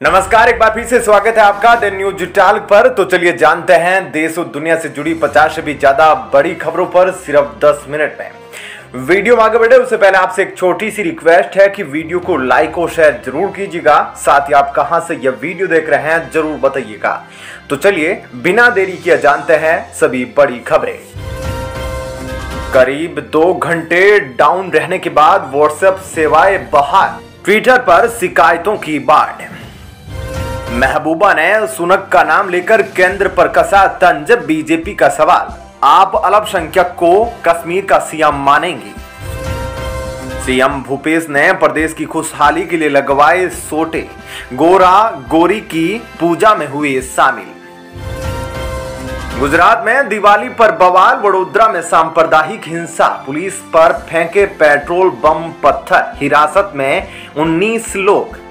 नमस्कार, एक बार फिर से स्वागत है आपका द न्यूज़ टाल पर। तो चलिए जानते हैं, देश और दुनिया से जुड़ी 50 से भी ज़्यादा बड़ी खबरों पर सिर्फ़ 10 मिनट में। वीडियो में आगे बढ़े, उससे पहले आपसे एक छोटी सी रिक्वेस्ट है कि वीडियो को लाइक और शेयर ज़रूर कीजिएगा। साथ ही आप कहाँ से यह वीडियो देख रहे हैं, ज़रूर बताइएगा। तो चलिए, बिना देरी किए जानते हैं सभी बड़ी खबरें। करीब दो घंटे डाउन रहने के बाद व्हाट्सएप सेवाएँ बहाल। ट्विटर पर शिकायतों की बाढ़। महबूबा ने सुनक का नाम लेकर केंद्र पर कसा तंज बीजेपी का सवाल। आप अल्पसंख्यक को कश्मीर का सीएम मानेंगी? सीएम भूपेश ने प्रदेश की खुशहाली के लिए लगवाए सोटे। गोरा गोरी की पूजा में हुए शामिल। गुजरात में दिवाली पर बवाल, वडोदरा में सांप्रदायिक हिंसा। पुलिस पर फेंके पेट्रोल बम पत्थर। हिरासत में 19 लोग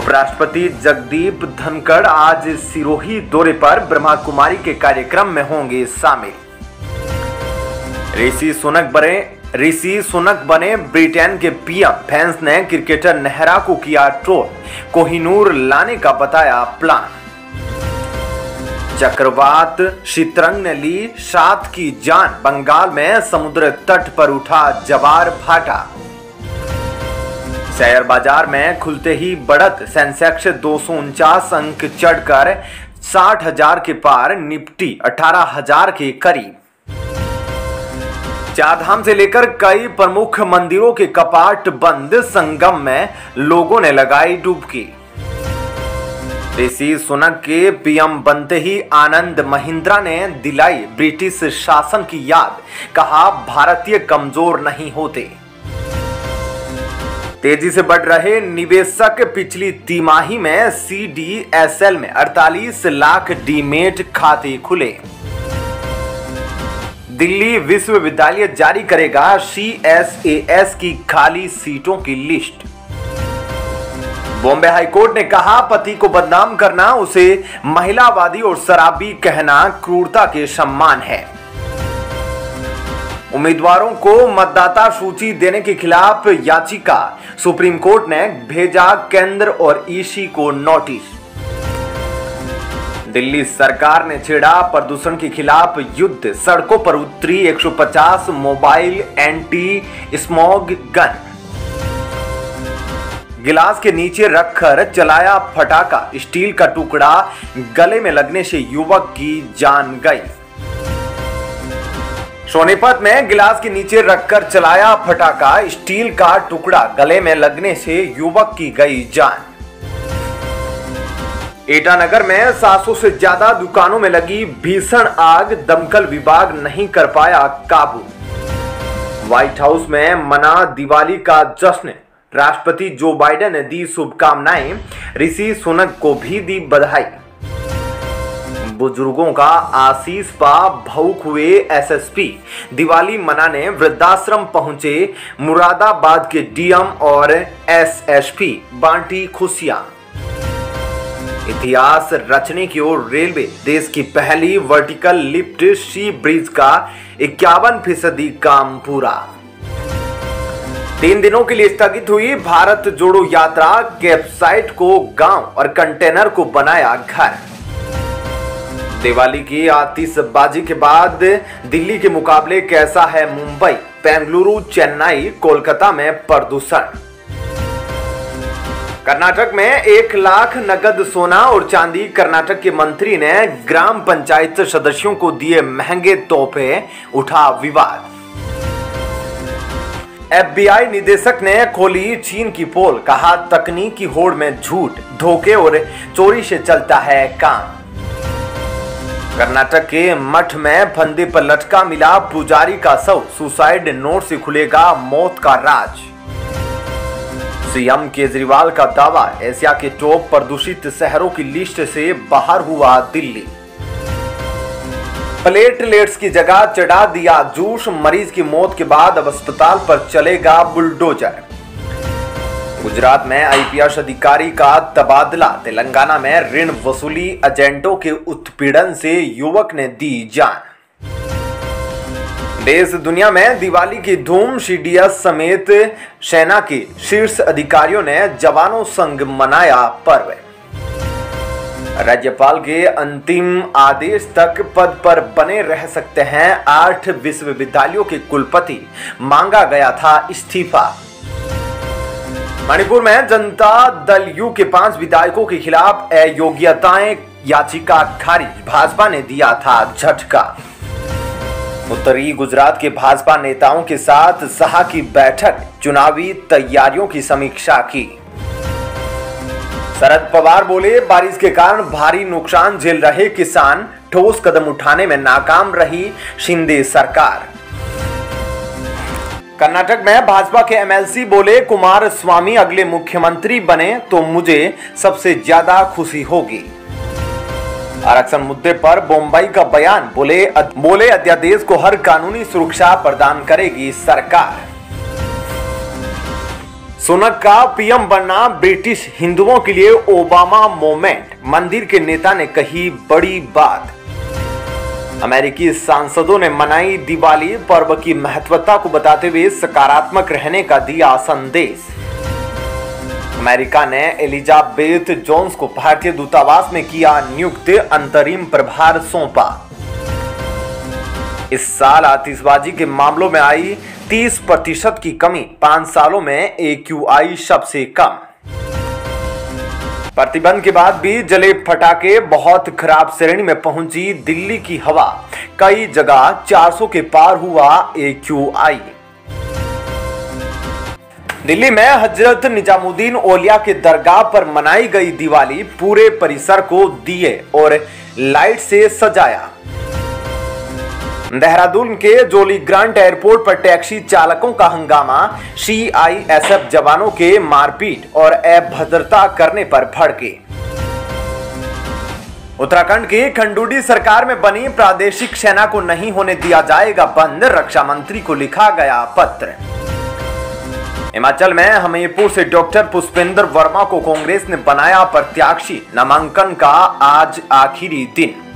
उपराष्ट्रपति जगदीप धनखड़ आज सिरोही दौरे पर ब्रह्मा कुमारी के कार्यक्रम में होंगे शामिल। ऋषि सुनक बने, ऋषि सुनक बने ब्रिटेन के पीएम। फैंस ने क्रिकेटर नेहरा को किया ट्रोल। कोहिनूर लाने का बताया प्लान। चक्रवात शितरंग ने ली सात की जान। बंगाल में समुद्र तट पर उठा जवार भाटा। शेयर बाज़ार में खुलते ही बढ़त। सेंसेक्स दो सौ उनचास अंक चढ़कर साठ हज़ार के पार, निफ्टी अठारह हज़ार के करीब। चारधाम से लेकर कई प्रमुख मंदिरों के कपाट बंद, संगम में लोगों ने लगाई डुबकी। ऋषि सुनक के पीएम बनते ही आनंद महिंद्रा ने दिलाई ब्रिटिश शासन की याद, कहा, भारतीय कमज़ोर नहीं होते। तेज़ी से बढ़ रहे निवेशक पिछली तिमाही में सीडीएसएल में 48 लाख डीमेट खाते खुले। दिल्ली विश्वविद्यालय जारी करेगा सीएसएएस की खाली सीटों की लिस्ट। बॉम्बे हाईकोर्ट ने कहा, पति को बदनाम करना, उसे महिलावादी और शराबी कहना क्रूरता के सम्मान है। उम्मीदवारों को मतदाता सूची देने के खिलाफ याचिका। सुप्रीम कोर्ट ने भेजा केंद्र और ईसी को नोटिस। दिल्ली सरकार ने छेड़ा प्रदूषण के खिलाफ युद्ध। सड़कों पर उतरी 150 मोबाइल एंटी स्मॉग गन। गिलास के नीचे रखकर चलाया फटाका। स्टील का टुकड़ा गले में लगने से युवक की जान गई। सोनीपत में गिलास के नीचे रखकर चलाया फटाका, स्टील का टुकड़ा गले में लगने से युवक की गई जान। ईटानगर में 700 से ज़्यादा दुकानों में लगी भीषण आग, दमकल विभाग नहीं कर पाया काबू। व्हाइट हाउस में मना दिवाली का जश्न, राष्ट्रपति जो बाइडेन ने दी शुभकामनाएँ, ऋषि सुनक को भी दी बधाई। बुज़ुर्गों का आशीष पा भूख हुए एसएसपी दिवाली मनाने वृद्धाश्रम पहुँचे मुरादाबाद के डीएम और एसएसपी बांटी खुशियाँ। इतिहास रचने की ओर रेलवे। देश की पहली वर्टिकल लिफ्ट सी ब्रिज का इक्यावन फ़ीसदी काम पूरा। तीन दिनों के लिए स्थगित हुई भारत जोड़ो यात्रा कैबसाइट को गाँव और कंटेनर को बनाया घर। दिवाली की आतिशबाजी के बाद दिल्ली के मुकाबले कैसा है मुंबई? बेंगलुरु, चेन्नई, कोलकाता में प्रदूषण। कर्नाटक में एक लाख नगद सोना और चांदी कर्नाटक के मंत्री ने ग्राम पंचायत सदस्यों को दिए महँगे तोहफे, उठा विवाद। एफबीआई निदेशक ने खोली चीन की पोल, कहा तकनीकी होड़ में झूठ, धोखे और चोरी से चलता है काम। कर्नाटक के मठ में फंदे पर लटका मिला पुजारी का शव। सुसाइड नोट से खुलेगा मौत का राज। सीएम केजरीवाल का दावा, एशिया के टॉप प्रदूषित शहरों की लिस्ट से बाहर हुआ दिल्ली। प्लेटलेट्स की जगह चढ़ा दिया जूस मरीज़ की मौत के बाद अब अस्पताल पर चलेगा बुलडोजर। गुजरात में आईपीएस अधिकारी का तबादला। तेलंगाना में ऋण वसूली एजेंटों के उत्पीड़न से युवक ने दी जान। देश दुनिया में दिवाली की धूम, सीडीएस समेत सेना के शीर्ष अधिकारियों ने जवानों संग मनाया पर्व। राज्यपाल के अंतिम आदेश तक पद पर बने रह सकते हैं आठ विश्वविद्यालयों के कुलपति। मांगा गया था इस्तीफा। मणिपुर में जनता दल यू के पाँच विधायकों के खिलाफ अयोग्यताएँ याचिका खारिज भाजपा ने दिया था झटका। उत्तरी गुजरात के भाजपा नेताओं के साथ सहा की बैठक, चुनावी तैयारियों की समीक्षा की। शरद पवार बोले, बारिश के कारण भारी नुकसान झेल रहे किसान, ठोस कदम उठाने में नाकाम रही शिंदे सरकार। कर्नाटक में भाजपा के एमएलसी बोले कुमार स्वामी अगले मुख्यमंत्री बने तो मुझे सबसे ज़्यादा खुशी होगी. आरक्षण मुद्दे पर मुंबई का बयान बोले अद, बोले अध्यादेश को हर कानूनी सुरक्षा प्रदान करेगी सरकार. सुनक का पीएम बनना ब्रिटिश हिंदुओं के लिए ओबामा मोमेंट मंदिर के नेता ने कही बड़ी बात। अमेरिकी सांसदों ने मनाई दिवाली पर्व की महत्वता को बताते हुए सकारात्मक रहने का दिया संदेश। अमेरिका ने एलिजाबेथ जोन्स को भारतीय दूतावास में किया नियुक्त, अंतरिम प्रभार सौंपा। इस साल आतिशबाजी के मामलों में आई 30 प्रतिशत की कमी, पाँच सालों में आई सबसे कम। प्रतिबंध के बाद भी जले फटाके बहुत खराब श्रेणी में पहुँची दिल्ली की हवा। कई जगह 400 के पार हुआ ए क्यू आई दिल्ली में हज़रत निजामुद्दीन ओलिया के दरगाह पर मनाई गई दिवाली पूरे परिसर को दिए और लाइट से सजाया। देहरादून के जोली ग्रांट एयरपोर्ट पर टैक्सी चालकों का हंगामा सीआईएसएफ जवानों के मारपीट और अभद्रता करने पर भड़के। उत्तराखंड की खंडूडी सरकार में बनी प्रादेशिक सेना को नहीं होने दिया जाएगा बंद, रक्षा मंत्री को लिखा गया पत्र। हिमाचल में हमीरपुर से डॉक्टर पुष्पेंद्र वर्मा को कांग्रेस ने बनाया प्रत्याशी, नामांकन का आज आखिरी दिन।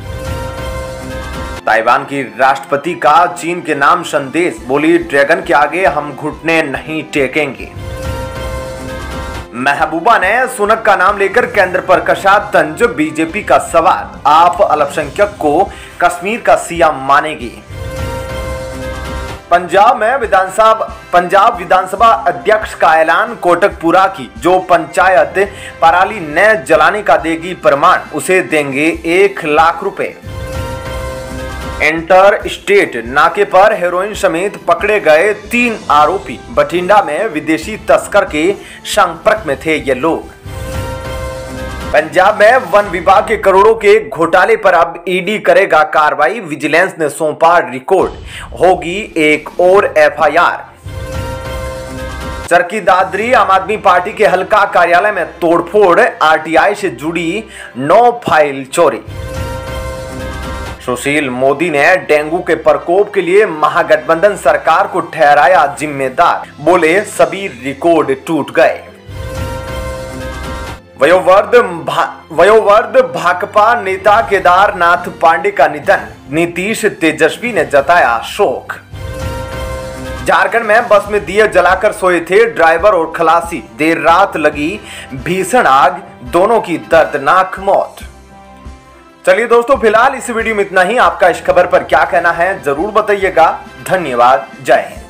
ताइवान की राष्ट्रपति का चीन के नाम संदेश, बोली, ड्रैगन के आगे हम घुटने नहीं टेकेंगे. महबूबा ने सुनक का नाम लेकर केंद्र पर कशा तंज बीजेपी का सवाल। आप अल्पसंख्यक को कश्मीर का सीएम मानेगी। पंजाब में विधानसभा, पंजाब विधानसभा अध्यक्ष का ऐलान कोटकपुरा की, जो पंचायत पराली न जलाने का देगी प्रमाण, उसे देंगे एक लाख रुपए। इंटर स्टेट, नाके पर हेरोइन समेत पकड़े गए तीन आरोपी। बठिंडा में विदेशी तस्कर के संपर्क में थे ये लोग। पंजाब में वन विभाग के करोड़ों के घोटाले पर अब ईडी करेगा कार्रवाई, विजिलेंस ने सौंपा रिकॉर्ड। होगी एक और एफआईआर चरकी दादरी, आम आदमी पार्टी के हल्का कार्यालय में तोड़फोड़ आरटीआई से जुड़ी नौ फ़ाइल चोरी। सुशील मोदी ने डेंगू के प्रकोप के लिए महागठबंधन सरकार को ठहराया जिम्मेदार। बोले सभी रिकॉर्ड टूट गए। वयोवर्द भा, वयोवर्द भाकपा नेता केदारनाथ पांडे का निधन। नीतीश तेजस्वी ने जताया शोक। झारखंड में बस में दिए जलाकर सोए थे ड्राइवर और खलासी। देर रात लगी भीषण आग दोनों की दर्दनाक मौत। चलिए दोस्तों, फ़िलहाल इस वीडियो में इतना ही। आपका इस खबर पर क्या कहना है, ज़रूर बताइएगा। धन्यवाद। जय हिंद।